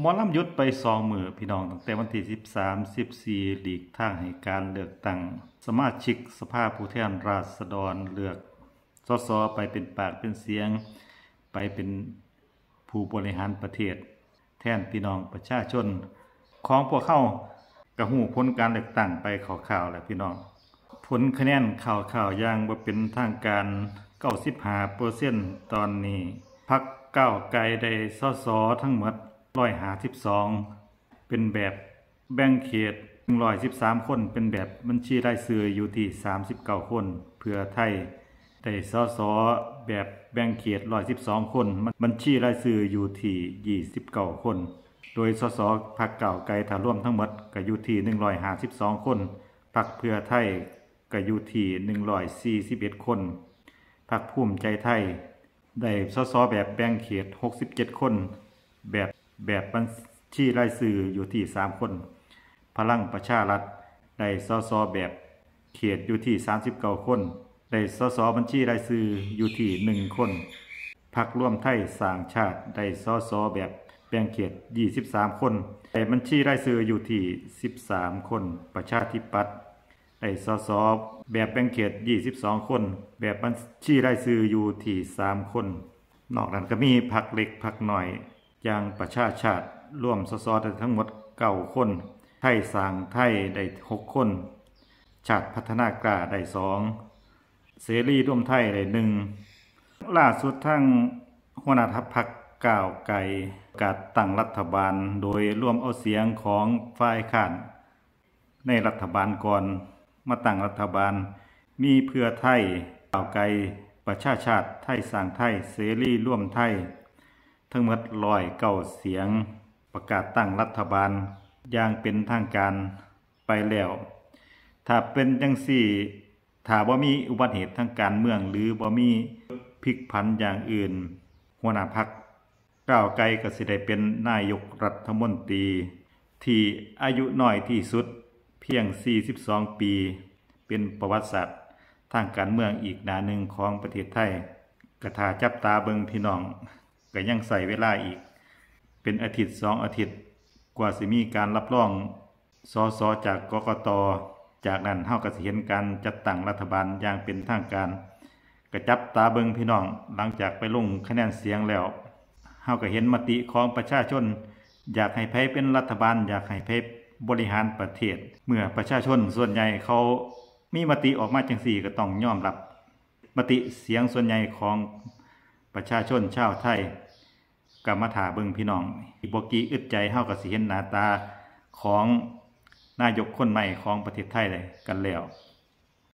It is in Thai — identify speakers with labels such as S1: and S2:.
S1: หมอลำยุดไปสองมือพี่น้องตั้งแต่วันที่ 13 14หลีกทางให้การเลือกตั้งสมาชิกสภาผู้แทนราษฎรเลือกสสไปเป็นปากเป็นเสียง ไปเป็นผู้บริหารประเทศ แทนพี่น้องประชาชน ของพวกเข้ากระหูผลการเลือกตั้งไปข่าวๆแหละพี่น้อง ผลคะแนนข่าวข่าวย่างว่าเป็นทางการ95เปอร์เซ็นต์ตอนนี้พักเก้าไกลได้สสทั้งหมด 152เป็นแบบแบ่งเขต113คนเป็นแบบบัญชีรายชื่ออยู่ที่39คนเพื่อไทยได้สอสอแบบแบ่งเขต112คน บัญชีรายชื่ออยู่ที่29คน โดยสสพักเก่าไกลถ้าร่วมทั้งหมดก็อยู่ที่152คนพักเพื่อไทยก็อยู่ที่141คนพักภูมิใจไทย ได้สสแบบแบ่งเขต67คน แบบ แบบบัญชีรายชื่ออยู่ที่ 3 คน พลังประชารัฐได้สสแบบเขตอยู่ที่ 39 คนได้สสบัญชีรายชื่ออยู่ที่ 1 คนพักร่วมไทยสร้างชาติได้สสแบบแบ่งเขต 23 คนได้บัญชีรายชื่ออยู่ที่ 13 คน ประชาธิปัตย์ได้สสแบบแบ่งเขต 22 คน แบบบัญชีรายชื่ออยู่ที่ 3 คน นอกนั้นก็มีพักเล็กพักหน่อย อย่างประชาชาติร่วมสสได้ทั้งหมดเก้าคน ไทยสางไทยได้หกคน ชาติพัฒนากล้าได้สองเสรีร่วมไทยได้หนึ่งล่าสุดทั้งหัวหน้าทัพพักก้าวไกลกาศตั้งรัฐบาลโดยร่วมเอาเสียงของฝ่ายข้านในรัฐบาลก่อนมาตั้งรัฐบาล มีเพื่อไทยก้าวไกลประชาชาติไทยสร้างไทยเสรีร่วมไทย ทั้งหมดลอยเก่าเสียงประกาศตั้งรัฐบาลอย่างเป็นทางการไปแล้ว ถ้าเป็นจังสี่ถ้าบ่มีอุบัติเหตุทางการเมือง หรือบ่มีพลิกผันอย่างอื่น หัวหน้าพักก้าวไกลก็สิได้เป็นนายกรัฐมนตรี ที่อายุน้อยที่สุดเพียง 42 ปี เป็นประวัติศาสตร์ทางการเมืองอีกหนาหนึ่งของประเทศไทยกระทาจับตาเบิงพี่น้อง ก็ยังใส่เวลาอีก เป็นอาทิตย์สองอาทิตย์กว่าสิมีการรับรองสสจากกกตจากนั้นเฮาก็สิเห็นการจัดตั้งรัฐบาลอย่างเป็นทางการกระจับตาเบิงพี่น้องหลังจากไปลงคะแนนเสียงแล้วเฮาก็เห็นมติของประชาชน อยากให้ไผเป็นรัฐบาล อยากให้ไผบริหารประเทศ เมื่อประชาชนส่วนใหญ่เขามีมติออกมาจังสี่ก็ต้องยอมรับ มติเสียงส่วนใหญ่ของ ประชาชนชาวไทยกรรมาถาเบิงพี่น้องอีบกีอึดใจเฮาก็สิเห็นหน้าตาของนายกคนใหม่ของประเทศไทยเลยกันแล้ว